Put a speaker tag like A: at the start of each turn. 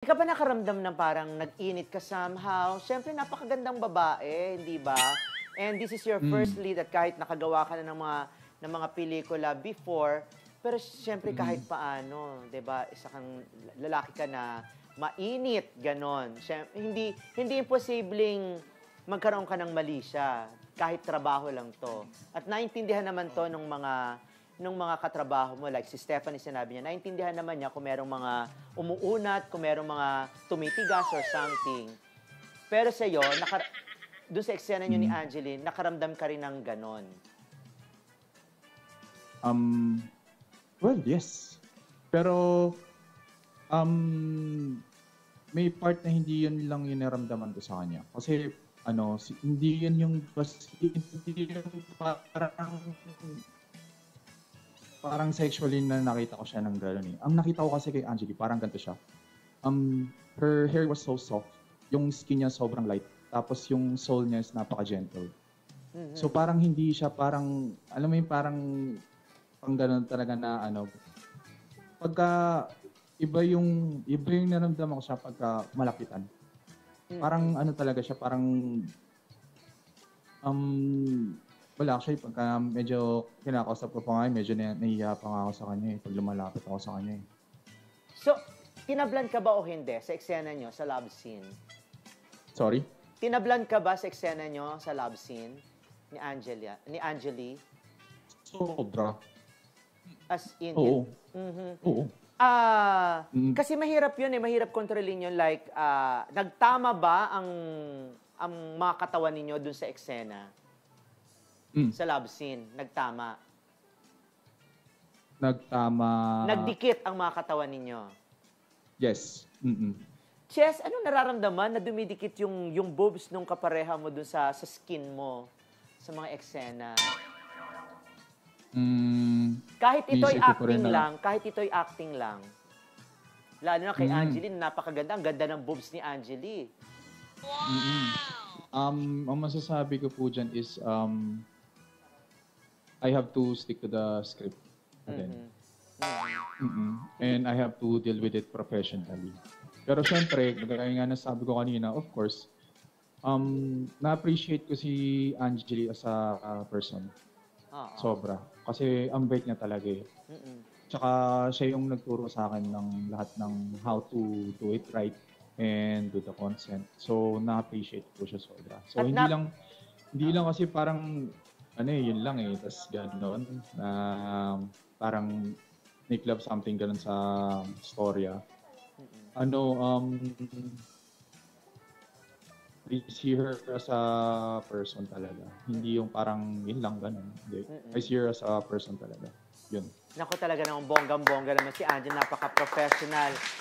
A: Hindi ka ba nakaramdam ng parang nag-init ka somehow? Siyempre, napakagandang babae, hindi ba? And this is your first lead at kahit nakagawa ka na ng mga, ng mga pelikula before, pero siyempre kahit paano, di ba, isa kang lalaki ka na mainit, ganon. Siyempre, hindi, hindi imposibleng magkaroon ka ng mali siya, kahit trabaho lang to. At naintindihan naman to ng mga nung mga katrabaho mo, like si Stephanie sinabi niya, naintindihan naman niya kung merong mga umuunat, kung merong mga tumitigas or something. Pero sa iyo, naka, doon sa eksena niyo ni Angeline, nakaramdam ka rin ng ganon.
B: Um, well, yes. Pero, um, may part na hindi yun lang yung naramdaman ko sa kanya. Kasi, ano, hindi yun yung, hindi yun parang, parang sexually na nakita ko siya ng gano'n eh. Ang nakita ko kasi kay Angeli, parang ganito siya. Um, her hair was so soft. Yung skin niya sobrang light. Tapos yung soul niya is napaka-gentle.
A: Mhm.
B: So parang hindi siya parang, alam mo yung parang pang ganun talaga na ano, pagka iba yung, iba yung naramdaman ko siya pagka malapitan.
A: Mhm.
B: Parang ano talaga siya, parang, um, wala actually, pagka medyo kinakausap ko pa nga, medyo na, nahihiya pa nga ako sa kanya eh, pag lumalapit ako sa kanya eh.
A: So, tinablan ka ba o hindi sa eksena niyo sa love scene?
B: Sorry?
A: Tinablan ka ba sa eksena niyo sa love scene ni Angelia, ni Angeli?
B: Sobra.
A: As in,
B: Oo.
A: Mhm.
B: Oo.
A: Ah,
B: Mm.
A: kasi mahirap 'yun eh, mahirap kontrolin 'yun like ah, nagtama ba ang ang mga katawan ninyo dun sa eksena?
B: Mm.
A: Sa love scene, nagtama.
B: Nagtama.
A: Nagdikit ang mga katawan ninyo.
B: Yes. Mm-mm.
A: Chess, anong nararamdaman na dumidikit yung yung boobs nung kapareha mo dun sa sa skin mo sa mga eksena?
B: Mm,
A: Kahit ito'y acting
B: na-
A: lang, kahit ito'y acting lang. Lalo na kay
B: Mm.
A: Angeline, napakaganda. Ang ganda ng boobs ni Angeli.
B: Mm-mm. Um, ang masasabi ko po dyan is, um, I have to stick to the script. Again.
A: Mhm. Mhm.
B: Mm-mm. And I have to deal with it professionally. Pero syempre, gaya nga nasabi ko kanina, of course, um, na-appreciate ko si Angeli as a uh, person.
A: Oo.
B: Sobra. Kasi ang bait niya talaga eh.
A: Mhm.
B: Tsaka siya yung nagturo sa akin ng lahat ng how to do it right and do the consent. So, na-appreciate ko siya sobra. So,
A: At
B: hindi
A: na-
B: lang hindi lang kasi parang ano eh, yun lang eh. Tapos gano'n. Na parang make love something ganun sa storya. Ano, um, I see her as a person talaga. Hindi yung parang yun lang ganun. Hindi.
A: Mm-mm.
B: I see her as a person talaga. Yun.
A: Naku talaga namang bonggang-bongga naman si Angel, napaka-professional.